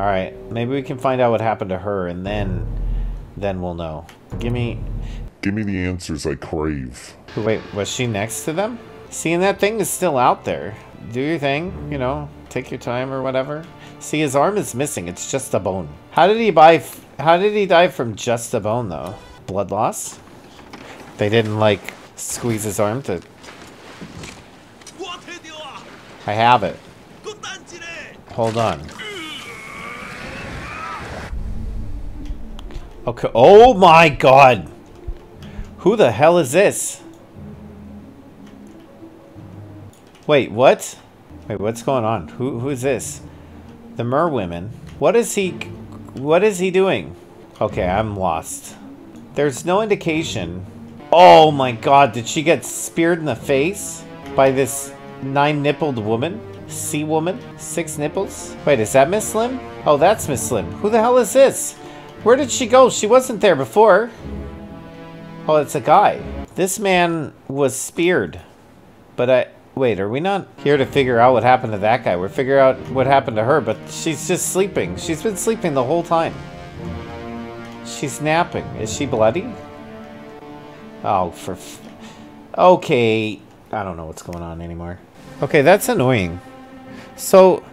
Alright, maybe we can find out what happened to her and then then we'll know. Give me Give me the answers I crave. Wait, was she next to them? Seeing that thing is still out there. Do your thing, you know, take your time or whatever. See, his arm is missing. It's just a bone. How did he buy? How did he die from just a bone, though? Blood loss? They didn't like squeeze his arm to. I have it. Hold on. Okay. Oh my god. Who the hell is this? Wait, what? Wait, what's going on? Who who is this? The Mer women. What is he what is he doing? Okay, I'm lost. There's no indication. Oh my god, did she get speared in the face by this nine-nippled woman? Sea woman? Six nipples? Wait, is that Miss Slim? Oh, that's Miss Slim. Who the hell is this? Where did she go? She wasn't there before. Oh, it's a guy. This man was speared. But I... Wait, are we not here to figure out what happened to that guy? We're figuring out what happened to her, but she's just sleeping. She's been sleeping the whole time. She's napping. Is she bloody? Oh, for... okay. I don't know what's going on anymore. Okay, that's annoying. So,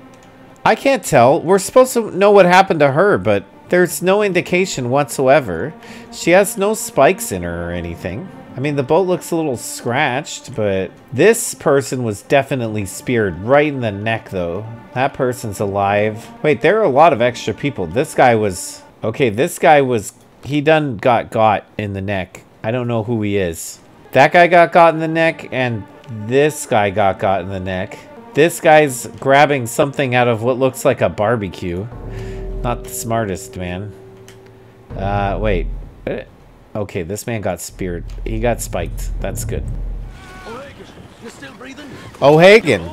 I can't tell. We're supposed to know what happened to her, but there's no indication whatsoever. She has no spikes in her or anything. I mean, the boat looks a little scratched, but this person was definitely speared right in the neck, though. That person's alive. Wait, there are a lot of extra people. This guy was... Okay, this guy was... He done got got in the neck. I don't know who he is. That guy got got in the neck, and this guy got got in the neck. This guy's grabbing something out of what looks like a barbecue. Not the smartest, man. Uh, wait. Okay, this man got speared. He got spiked. That's good. Breathing? O'Hagan.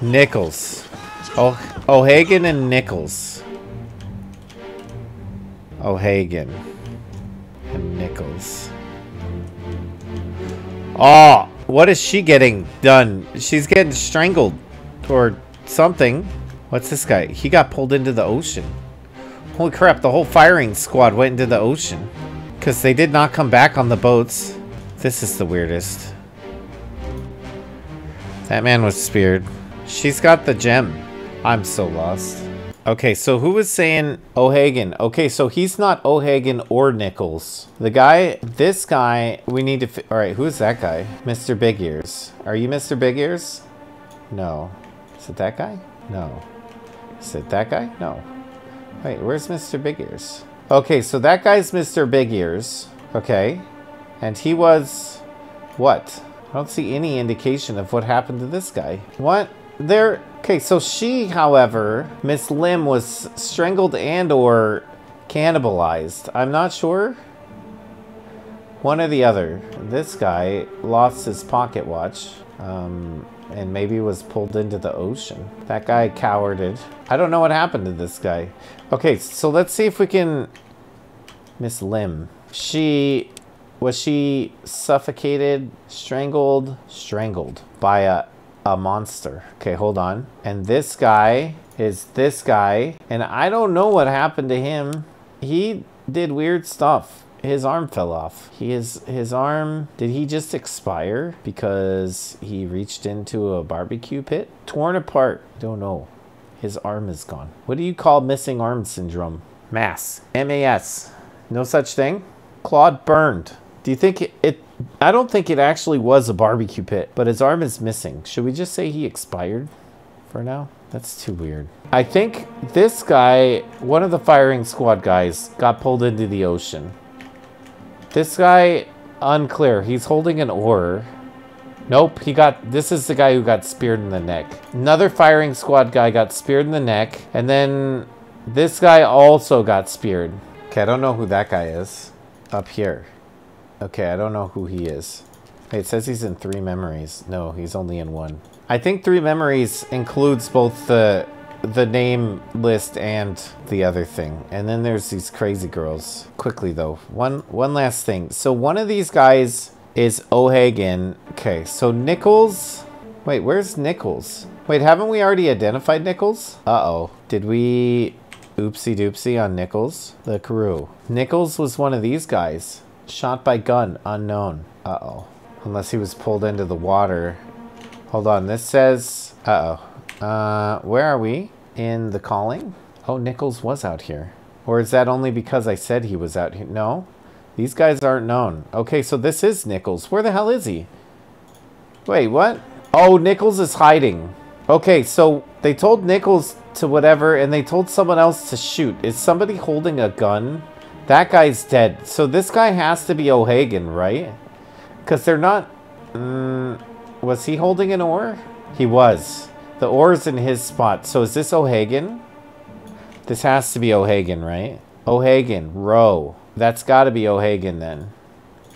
Nichols. Oh, O'Hagan and Nichols. O'Hagan. And Nichols. Oh, what is she getting done? She's getting strangled. Or something. What's this guy? He got pulled into the ocean. Holy crap, the whole firing squad went into the ocean. Because they did not come back on the boats. This is the weirdest. That man was speared. She's got the gem. I'm so lost. Okay, so who was saying O'Hagan? Okay, so he's not O'Hagan or Nichols. The guy, this guy, we need to... All right, who's that guy? Mr. Big Ears. Are you Mr. Big Ears? No. Is it that guy? No. Is it that guy? No. Wait, where's Mr. Big Ears? Okay, so that guy's Mr. Big Ears. Okay. And he was... What? I don't see any indication of what happened to this guy. What? There... Okay, so she, however, Miss Lim was strangled and or cannibalized. I'm not sure. One or the other. This guy lost his pocket watch. Um, and maybe was pulled into the ocean. That guy cowarded. I don't know what happened to this guy. Okay, so let's see if we can... Miss Lim. She... Was she suffocated, strangled, strangled by a, a monster? Okay, hold on. And this guy is this guy. And I don't know what happened to him. He did weird stuff his arm fell off. He is his arm. Did he just expire because he reached into a barbecue pit? Torn apart. I Don't know. His arm is gone. What do you call missing arm syndrome? Mass. M-A-S. No such thing. Claude burned. Do you think it, it? I don't think it actually was a barbecue pit, but his arm is missing. Should we just say he expired for now? That's too weird. I think this guy, one of the firing squad guys, got pulled into the ocean. This guy, unclear. He's holding an oar. Nope, he got, this is the guy who got speared in the neck. Another firing squad guy got speared in the neck. And then this guy also got speared. Okay, I don't know who that guy is. Up here. Okay, I don't know who he is. It says he's in three memories. No, he's only in one. I think three memories includes both the the name list and the other thing. And then there's these crazy girls. Quickly though, one one last thing. So one of these guys is O'Hagan. Okay, so Nichols Wait, where's Nichols? Wait, haven't we already identified Nichols? Uh-oh. Did we oopsie doopsie on Nichols? The crew. Nichols was one of these guys. Shot by gun, unknown. Uh-oh. Unless he was pulled into the water. Hold on, this says... Uh-oh. Uh, where are we? In the calling? Oh, Nichols was out here. Or is that only because I said he was out here? No. These guys aren't known. Okay, so this is Nichols. Where the hell is he? Wait, what? Oh, Nichols is hiding. Okay, so they told Nichols to whatever, and they told someone else to shoot. Is somebody holding a gun? That guy's dead. So this guy has to be O'Hagan, right? Because they're not... Mm, was he holding an oar? He was. The oar's in his spot. So is this O'Hagan? This has to be O'Hagan, right? O'Hagan, row. That's got to be O'Hagan then.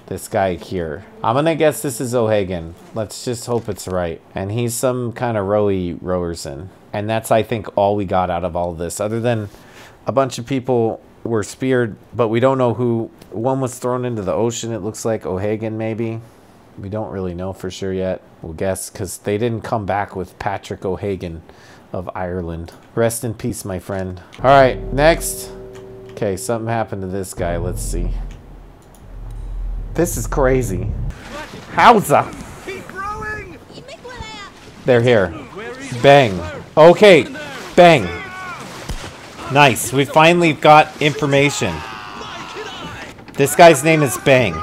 This guy here. I'm going to guess this is O'Hagan. Let's just hope it's right. And he's some kind of rowy rowerson. And that's, I think, all we got out of all this. Other than a bunch of people were speared, but we don't know who. One was thrown into the ocean, it looks like. O'Hagan, maybe. We don't really know for sure yet. We'll guess, because they didn't come back with Patrick O'Hagan of Ireland. Rest in peace, my friend. All right, next. Okay, something happened to this guy. Let's see. This is crazy. Howza. They're here. Bang. Okay. Bang. Nice. We finally got information. This guy's name is Bang.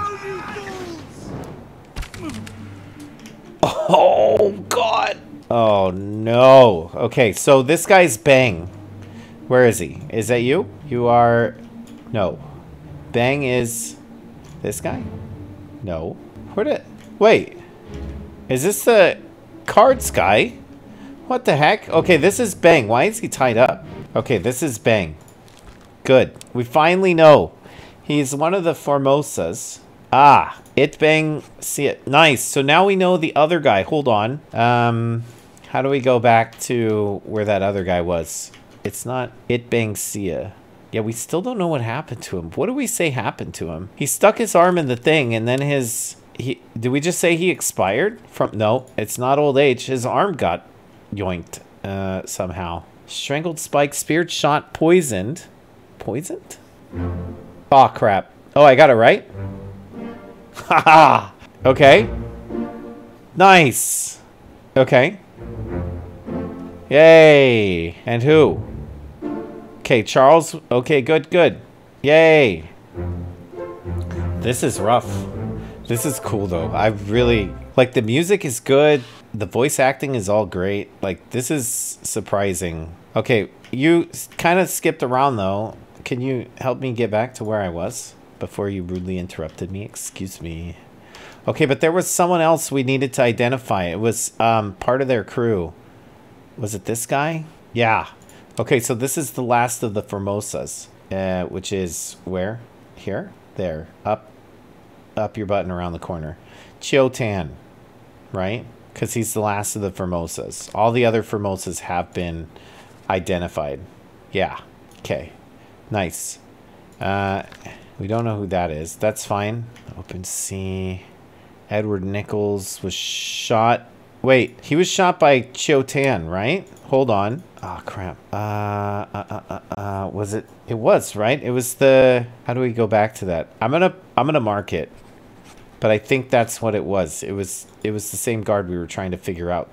Oh, God. Oh, no. Okay, so this guy's Bang. Where is he? Is that you? You are... No. Bang is... This guy? No. Where did... Wait. Is this the cards guy? What the heck? Okay, this is Bang. Why is he tied up? Okay, this is Bang. Good. We finally know. He's one of the Formosas. Ah, it Bang. See it. Nice. So now we know the other guy. Hold on. Um, how do we go back to where that other guy was? It's not It Bang Sia. Yeah, we still don't know what happened to him. What do we say happened to him? He stuck his arm in the thing and then his he did we just say he expired from no, it's not old age. His arm got yoinked uh somehow. Strangled, spiked, speared, shot, poisoned. Poisoned? Oh crap. Oh, I got it right? Haha. okay. Nice. Okay. Yay. And who? Okay, Charles. Okay, good, good. Yay. This is rough. This is cool, though. I really... Like, the music is good. The voice acting is all great. Like, this is surprising. Okay, you kind of skipped around, though. Can you help me get back to where I was before you rudely interrupted me? Excuse me. Okay, but there was someone else we needed to identify. It was um, part of their crew. Was it this guy? Yeah. Okay, so this is the last of the Formosas, uh, which is where? Here? There. Up up your button around the corner. Chioh Tan, right? Because he's the last of the Formosas. All the other Formosas have been identified. Yeah. Okay. Nice. Uh, we don't know who that is. That's fine. Open Sea. Edward Nichols was shot. Wait, he was shot by Chioh Tan, right? Hold on. Oh, crap. Uh, uh, uh, uh, uh, was it? It was, right? It was the... How do we go back to that? I'm gonna, I'm gonna mark it. But I think that's what it was. It was, it was the same guard we were trying to figure out.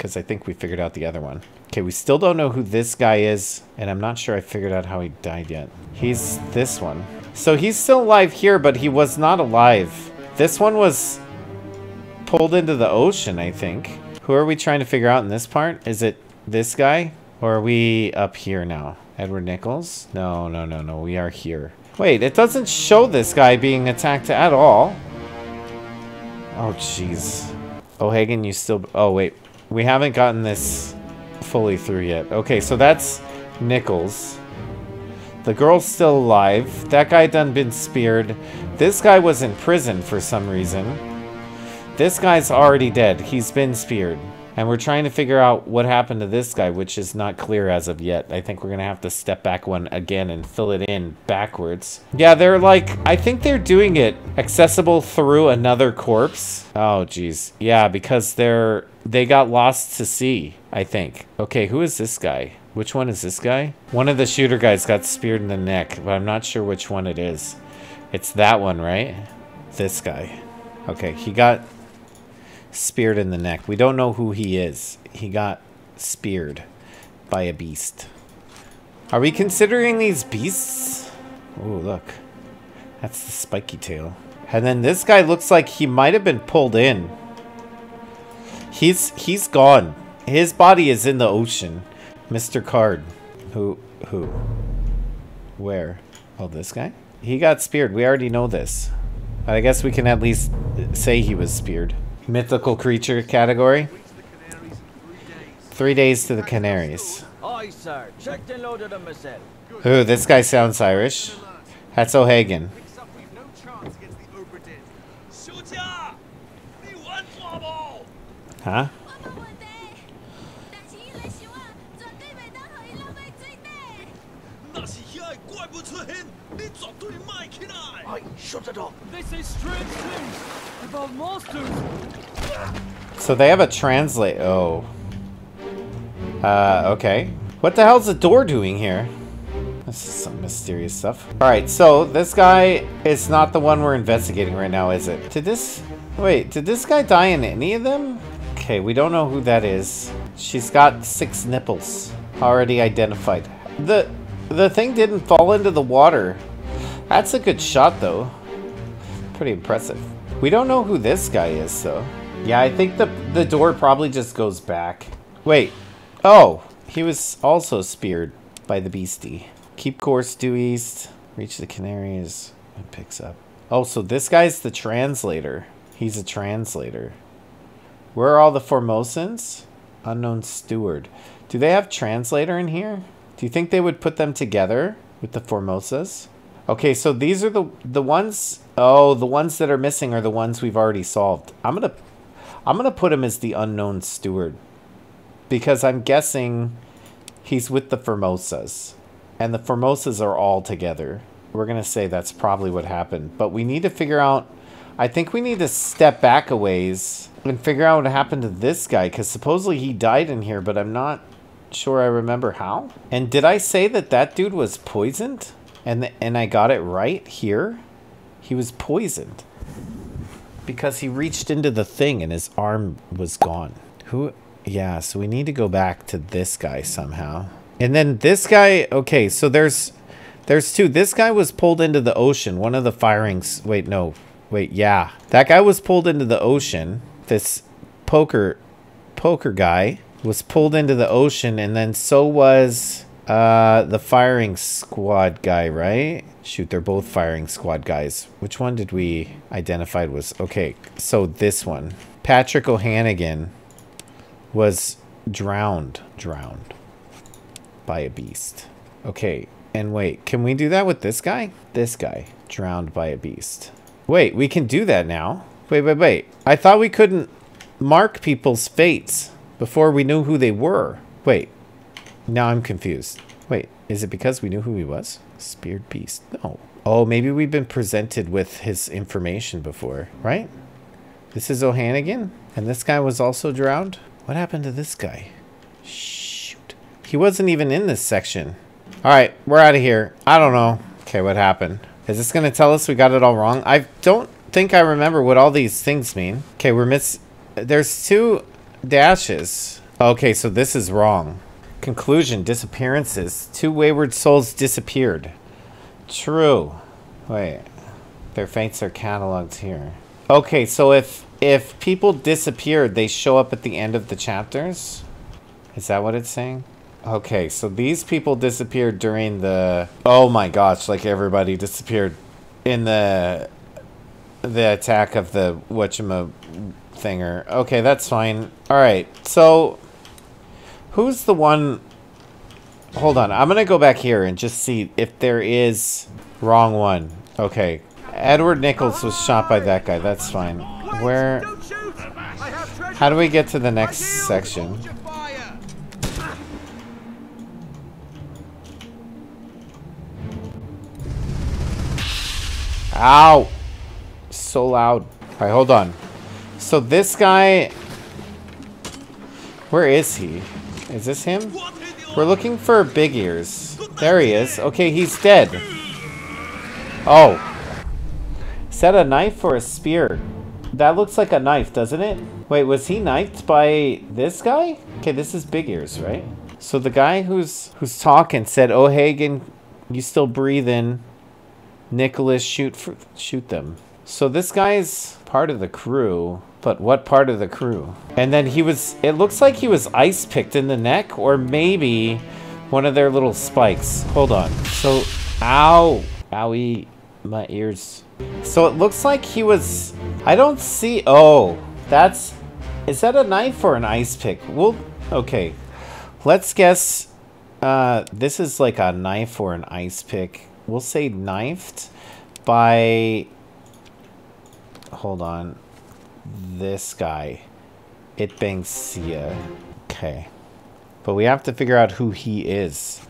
Because I think we figured out the other one. Okay, we still don't know who this guy is. And I'm not sure I figured out how he died yet. He's this one. So he's still alive here, but he was not alive. This one was pulled into the ocean, I think. Who are we trying to figure out in this part? Is it this guy? Or are we up here now? Edward Nichols? No, no, no, no. We are here. Wait, it doesn't show this guy being attacked at all. Oh, jeez. O'Hagan, you still... Oh, wait. We haven't gotten this fully through yet. Okay, so that's Nichols. The girl's still alive. That guy done been speared. This guy was in prison for some reason. This guy's already dead. He's been speared. And we're trying to figure out what happened to this guy, which is not clear as of yet. I think we're going to have to step back one again and fill it in backwards. Yeah, they're like, I think they're doing it accessible through another corpse. Oh, geez. Yeah, because they're, they got lost to sea, I think. Okay, who is this guy? Which one is this guy? One of the shooter guys got speared in the neck, but I'm not sure which one it is. It's that one, right? This guy. Okay, he got speared in the neck. We don't know who he is. He got speared by a beast. Are we considering these beasts? Oh, look. That's the spiky tail. And then this guy looks like he might have been pulled in. He's he's gone. His body is in the ocean. Mr. Card. Who who? Where? Oh, this guy? He got speared. We already know this. But I guess we can at least say he was speared. Mythical creature category. Three days to the Canaries. Aye, sir. Checked and loaded them myself. Ooh, this guy sounds Irish. That's O'Hagan. Except They say strange things about monsters. So they have a translate. Oh. Uh, okay. What the hell's the door doing here? This is some mysterious stuff. Alright, so this guy is not the one we're investigating right now, is it? Did this... Wait, did this guy die in any of them? Okay, we don't know who that is. She's got six nipples already identified. The the thing didn't fall into the water. That's a good shot, though. Pretty impressive. We don't know who this guy is, though. Yeah, I think the the door probably just goes back. Wait. Oh, he was also speared by the beastie. Keep course due east. Reach the Canaries. It picks up. Oh, so this guy's the translator. He's a translator. Where are all the Formosans? Unknown steward. Do they have translator in here? Do you think they would put them together with the Formosas? Okay, so these are the the ones. Oh, the ones that are missing are the ones we've already solved. I'm gonna, I'm gonna put him as the unknown steward, because I'm guessing he's with the Formosas, and the Formosas are all together. We're gonna say that's probably what happened, but we need to figure out. I think we need to step back a ways and figure out what happened to this guy, because supposedly he died in here, but I'm not sure I remember how. And did I say that that dude was poisoned? And and I got it right here. He was poisoned because he reached into the thing and his arm was gone. Who? Yeah. So we need to go back to this guy somehow. And then this guy. Okay. So there's there's two. This guy was pulled into the ocean. One of the firings. Wait. No. Wait. Yeah. That guy was pulled into the ocean. This poker poker guy was pulled into the ocean and then so was uh the firing squad guy right? Shoot they're both firing squad guys. Which one did we identify was okay so this one. Patrick o'hannigan was drowned drowned by a beast. Okay and wait can we do that with this guy? This guy drowned by a beast. Wait we can do that now? Wait wait wait. I thought we couldn't mark people's fates before we knew who they were. Wait, now I'm confused. Wait, is it because we knew who he was? Speared beast. No. Oh, maybe we've been presented with his information before, right? This is O'Hannigan? And this guy was also drowned? What happened to this guy? Shoot. He wasn't even in this section. All right, we're out of here. I don't know. Okay, what happened? Is this going to tell us we got it all wrong? I don't think I remember what all these things mean. Okay, we're miss... There's two dashes. Okay, so this is wrong. Conclusion, disappearances. Two wayward souls disappeared. True. Wait. Their fates are cataloged here. Okay, so if if people disappeared, they show up at the end of the chapters? Is that what it's saying? Okay, so these people disappeared during the Oh my gosh, like everybody disappeared in the the attack of the whatchama thinger. Okay, that's fine. All right, so who's the one? Hold on, I'm gonna go back here and just see if there is wrong one. Okay, Edward Nichols was shot by that guy. That's fine. Where? How do we get to the next section? Ow! So loud. Alright, hold on. So this guy... Where is he? Is this him? We're looking for Big Ears. There he is. Okay, he's dead. Oh. Is that a knife or a spear? That looks like a knife, doesn't it? Wait, was he knifed by this guy? Okay, this is Big Ears, right? So the guy who's who's talking said, "Oh, Hagen, you still breathing? Nicholas, shoot for, shoot them." So this guy's part of the crew, but what part of the crew? And then he was. It looks like he was ice picked in the neck, or maybe one of their little spikes. Hold on. So, ow, owie, my ears. So it looks like he was. I don't see. Oh, that's. Is that a knife or an ice pick? Well, okay. Let's guess. Uh, this is like a knife or an ice pick. We'll say knifed by. Hold on. This guy. It Sia. Okay. But we have to figure out who he is.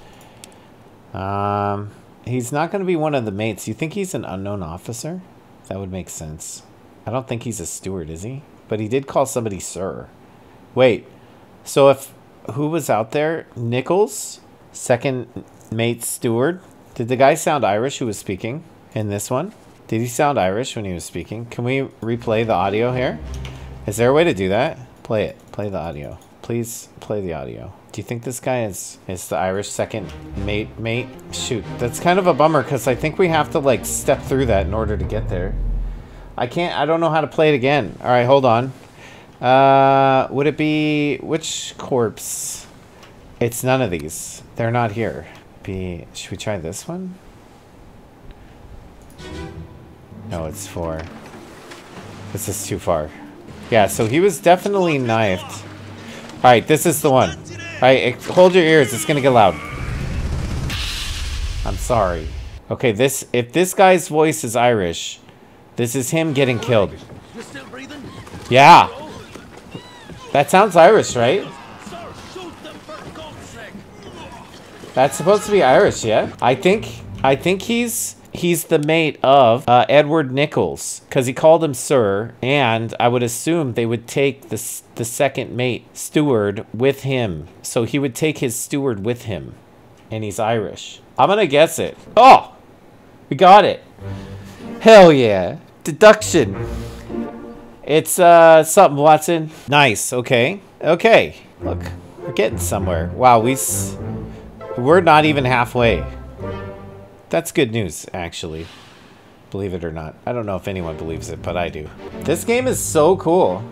Um, he's not going to be one of the mates. You think he's an unknown officer? That would make sense. I don't think he's a steward, is he? But he did call somebody sir. Wait. So if who was out there? Nichols, second mate steward. Did the guy sound Irish who was speaking in this one? Did he sound Irish when he was speaking? Can we replay the audio here? Is there a way to do that? Play it. Play the audio. Please play the audio. Do you think this guy is is the Irish second mate mate? Shoot, that's kind of a bummer because I think we have to like step through that in order to get there. I can't. I don't know how to play it again. All right, hold on. Uh, would it be which corpse? It's none of these. They're not here. Be should we try this one? No, it's four. This is too far. Yeah, so he was definitely knifed. Alright, this is the one. Alright, hold your ears. It's gonna get loud. I'm sorry. Okay, this if this guy's voice is Irish, this is him getting killed. Yeah. That sounds Irish, right? That's supposed to be Irish, yeah? I think I think he's he's the mate of uh, Edward Nichols because he called him sir, and I would assume they would take the the second mate steward with him, so he would take his steward with him, and he's Irish. I'm gonna guess it. Oh, we got it. Hell yeah, deduction. It's uh something, Watson. Nice. Okay. Okay. Look, we're getting somewhere. Wow, we we're not even halfway. That's good news, actually. Believe it or not. I don't know if anyone believes it, but I do. This game is so cool.